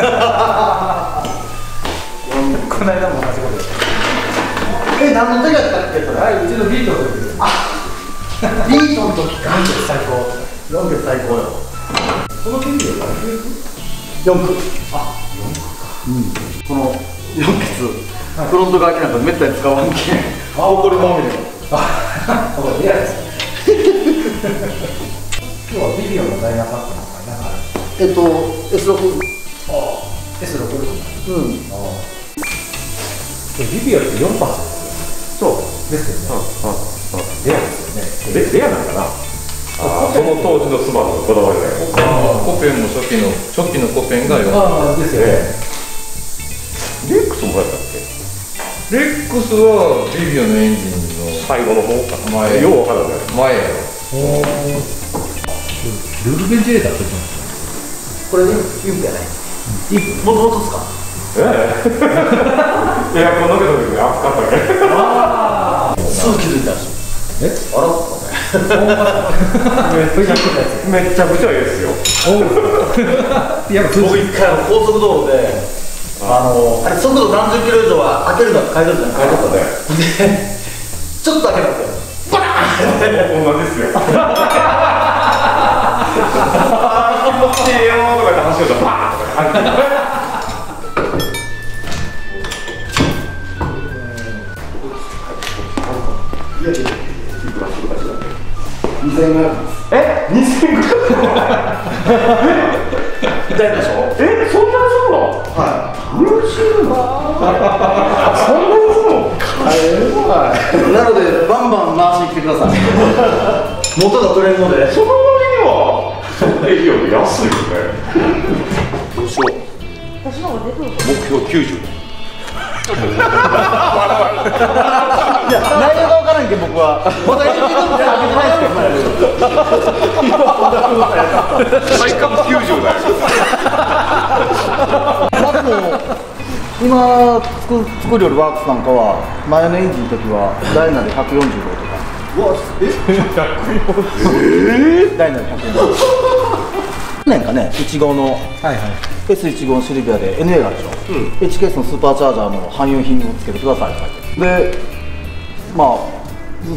この間も同じことえ何の時やったっけそれ？たはいうちのビートの時です。ビートの時か。ロング最高。ロング最高よ。この権利は何4区あ4区か。うん。この4欠フロント側なんかめったに使わんけん。あ怒りまみれあこれレアです。ね 今日はビデオのダイナパックなんかなんかえっと S6 あ S6 うん。あこれビデオって4発ですそう。よですよね。レアですよね。レレアなんかな。あーその当時のスバルのこだわりだよコペンも初期の初期のコペンが4ああですよね。レックスもやったっけ？レックスはビビオのエンジンの最後の方かな。前。よう分からない前やろ。ルールベンチレーターって言ってますこれユンプやないもともとっすか？ええ。エアコンかけた時に暑かったねすぐ気づいた。んですよえあめっちゃくちゃいいですよ。やっぱ通僕一回高速道路であのあれ速度何十キロ以上は開けるなって書いてあるじゃな。い書いてあったね。でちょっと開けたんですよ。バーン！同じですよえ2000ぐらい。痛い。でしょえそんなにするのは嬉しい。なそんなにするのい。なのでバンバン回しに来てください。元が取れるのでその割にはそんなエリオで安い。よね目標90いや内容が分からんけん僕はまだ YouTube で上げてないですけど最下90だよまあでも今作作りよるワークスなんかは前のエンジンの時はダイナで145とか。うわえ140ダイナで140年かね1号のはいはい。S15 のシルビアで NA があるでしょ、HKS のスーパーチャージャーの汎用品をつけてくださいって書いてでまあ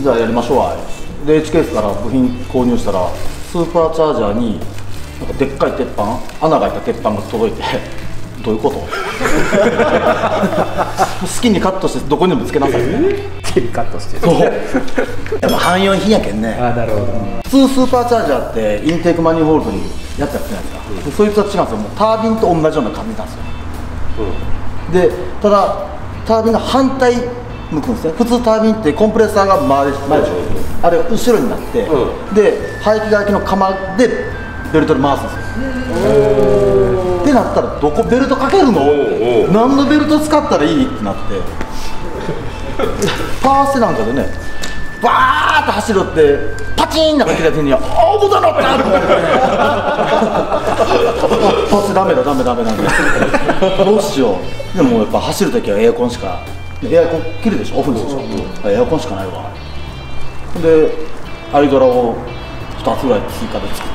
じゃあやりましょうわで HKS から部品購入したらスーパーチャージャーになんかでっかい鉄板穴が開いた鉄板が届いてどういうこと？好きにカットしてどこにでもつけなさい、切りカットして。そう。やっぱ汎用品やけんね。あなるほど。普通スーパーチャージャーってインテークマニホールドにやったやつじゃないですか、でそいつは違うんですよ。もうタービンと同じような感じなんですよ、でただタービンが反対向くんですね。普通タービンってコンプレッサーが前でしょ、あれ後ろになって、で排気外気の釜でベルトで回すんですよってなったらどこベルトかけるの？何のベルト使ったらいい？ってなって。パワーステなんかでねバーッと走るってパチーンなんか切れてんには「あ重たなった!」って言われてねパスダメだダメダメダメどうしよう。でもやっぱ走るときはエアコンしかエアコン切るでしょ？オフにするでしょ？エアコンしかないわ。でアイドラを2つぐらい追加で作っ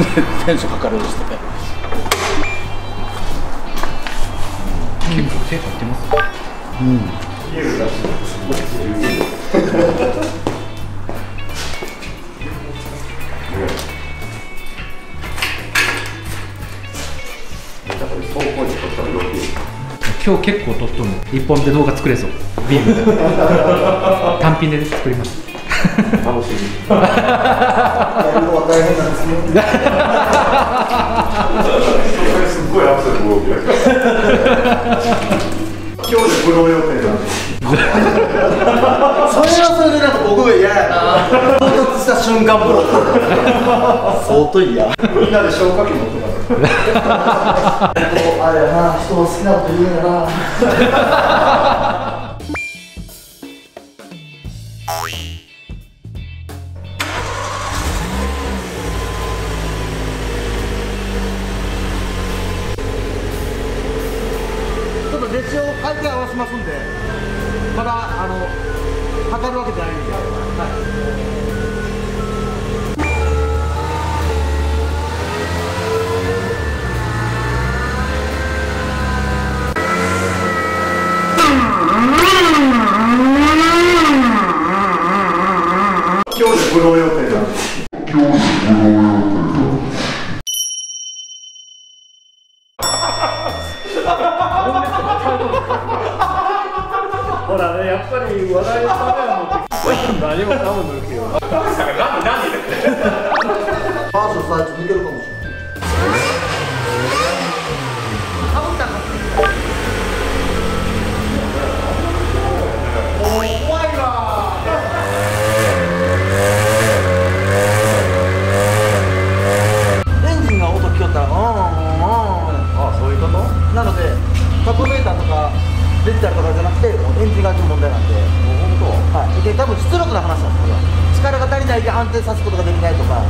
て。でテンションかかるようにして結構手入ってますうん今日結構撮っとる一本で動画作れそう。ビーム単品で作りました楽しみ。やるのは大変なんですねすっごいアクセル動きだ今日でプロ予定なんでそれはそれでなんか僕が嫌やな衝突した瞬間ブロック相当嫌みんなで消火器持ってます あれやな人の好きなこと言うんやなほらね、やっぱり話題のためラ持って何もかも抜くよ。なん。パーソン、けるかも。デジタルとかじゃなくてもうエンジンがの問題なんで。本はい、で多分出力の話なんですこれは力が足りないで安定させることができないとか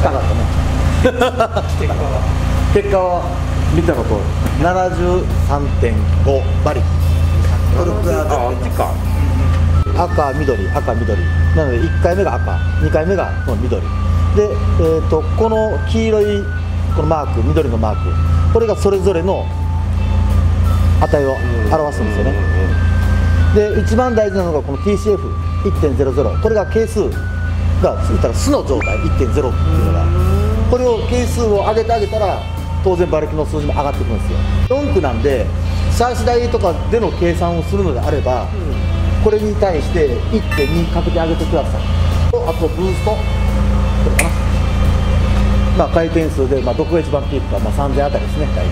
ちょっとね。結果は見たのと73.5馬力トルクが赤緑赤緑。なので1回目が赤2回目がこの緑。で、えー、とこの黄色いこのマーク緑のマーク。これがそれぞれの値を表すんですよね。で一番大事なのがこの TCF1.00 これが係数が言ったら素の状態1.0っていうのがこれを係数を上げてあげたら当然馬力の数字も上がってくるんですよ。4区なんでシャーシ台とかでの計算をするのであれば、これに対して1.2かけてあげてください。とあとブーストこれかな。まあ回転数で、まあ、どこが一番ピークか、まあ、3000あたりですね大体。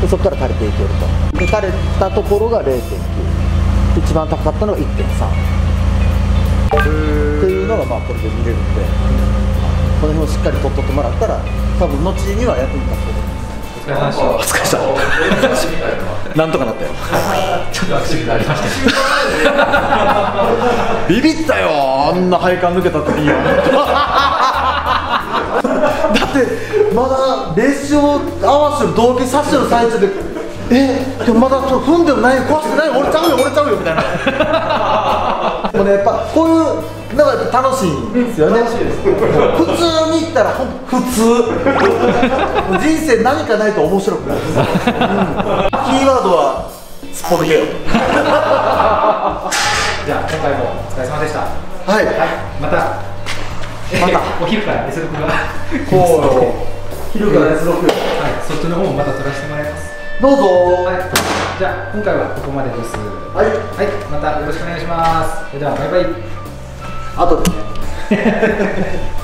でそこから垂れていけると。で垂れたところが0.9一番高かったのが1.3へえっていうのがまあこれで見れるんでこの辺をしっかり取っとってもらったら多分後には役に立つと思います。お疲れ様でした。お疲れした。なんとかなったよ。ちょっとアクシデントありましたビビったよあんな配管抜けた時に。は だってまだ列車を合わせる同期させてる最中でえでもまだ踏んでもない壊してない折れちゃうよ折れちゃうよみたいなもうねやっぱこういうのが楽しいんですよね。普通に言ったらほん普通。人生何かないと面白くない、うん。キーワードはすっぽ抜けよじゃあ今回もお疲れ様でした。はい。はい。また。また。お昼から S 録が。はいこう。昼から S6 そっちの方もまた撮らせてもらいます。どうぞ。はいじゃあ今回はここまでです。はい。はい。またよろしくお願いします。それではバイバイ。あとでね